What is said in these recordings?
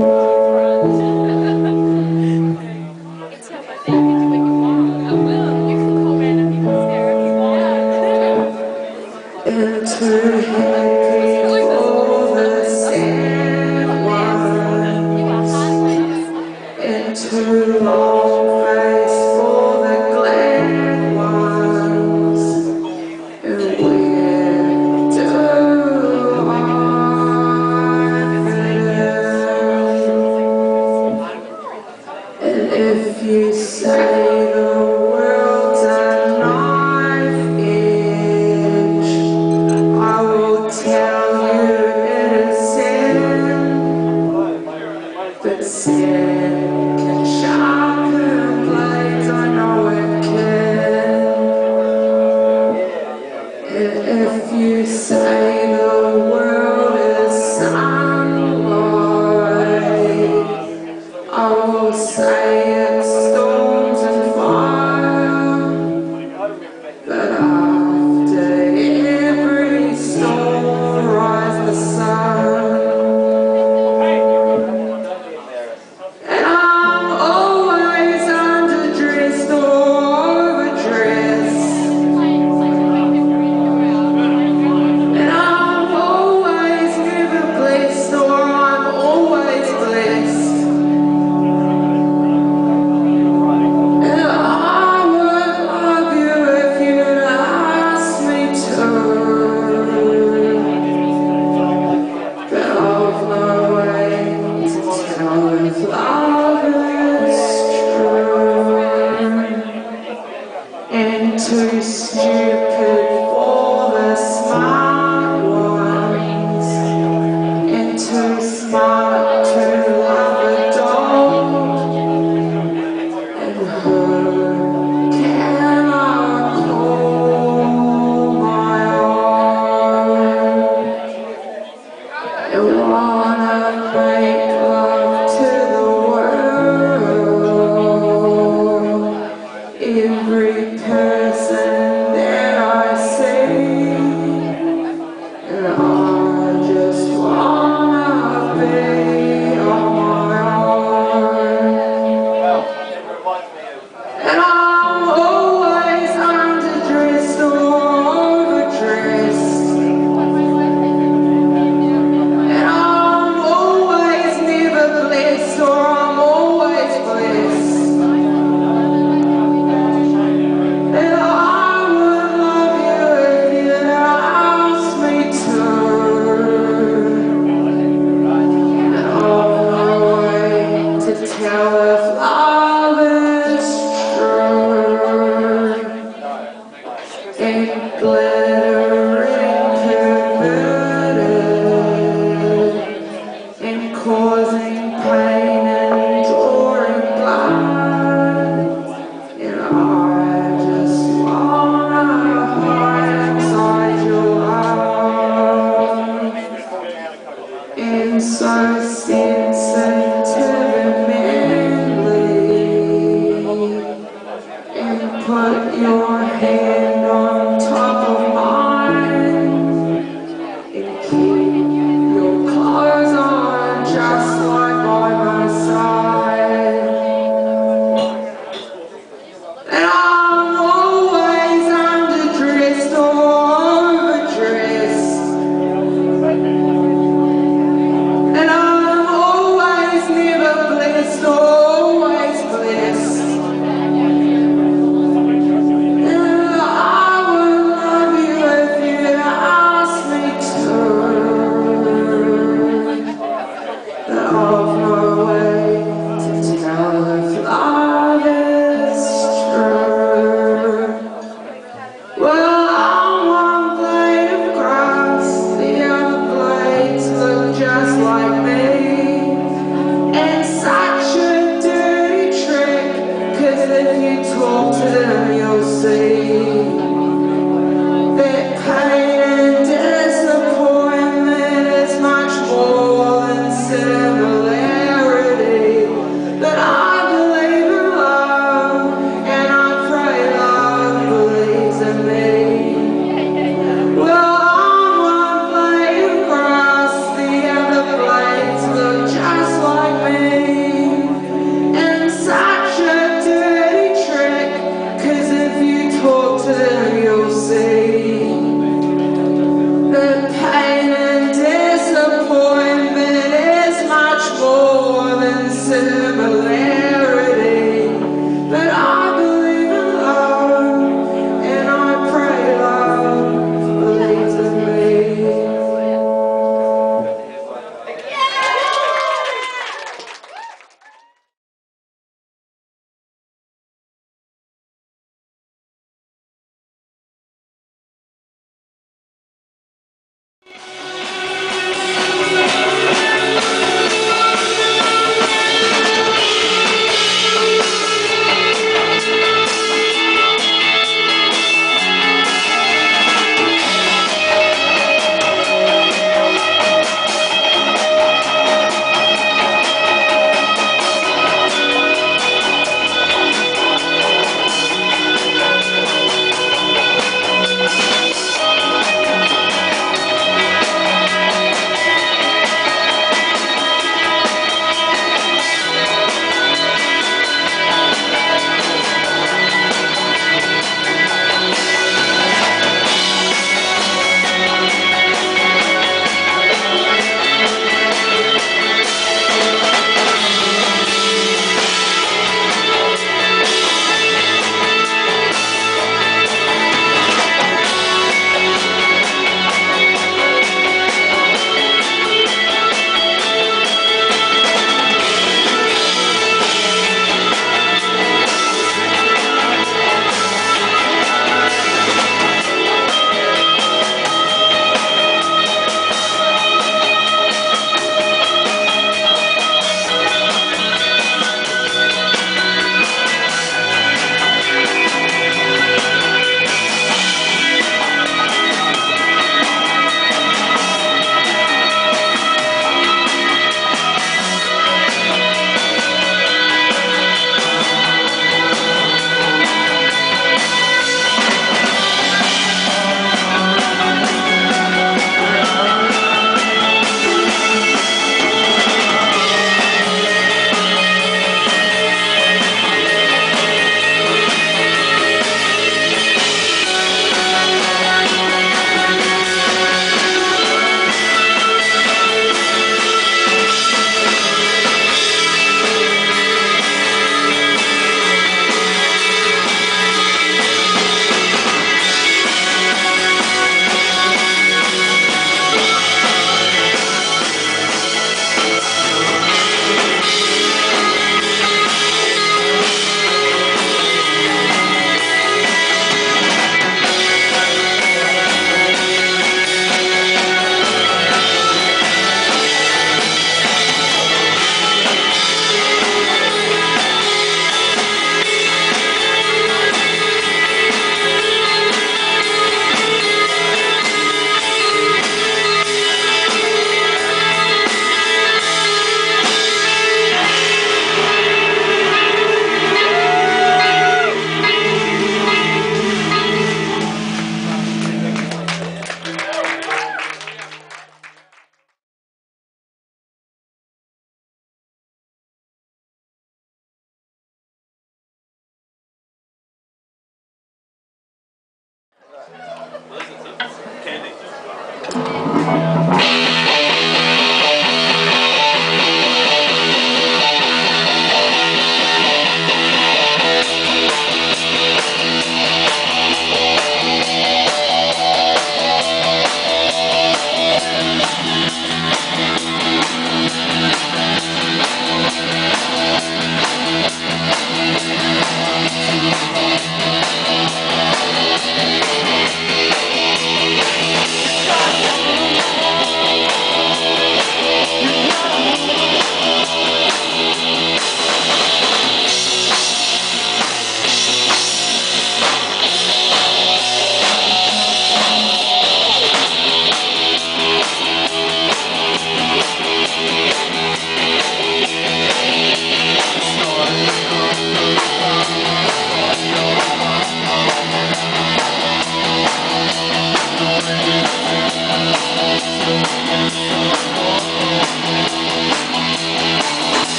It's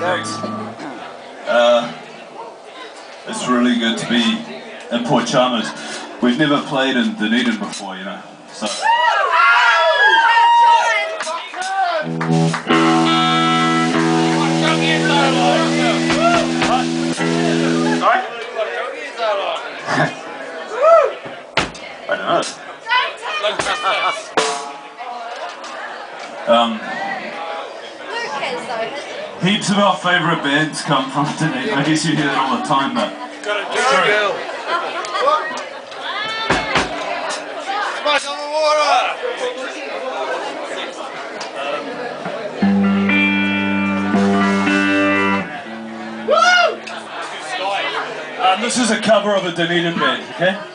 Thanks. Uh, it's really good to be in Port Chalmers. We've never played in Dunedin before, you know. So I don't know. Um, heaps of our favourite bands come from Dunedin. I guess you hear that all the time, but Got a Girl. Smash on the water! um, this is a cover of a Dunedin band, okay?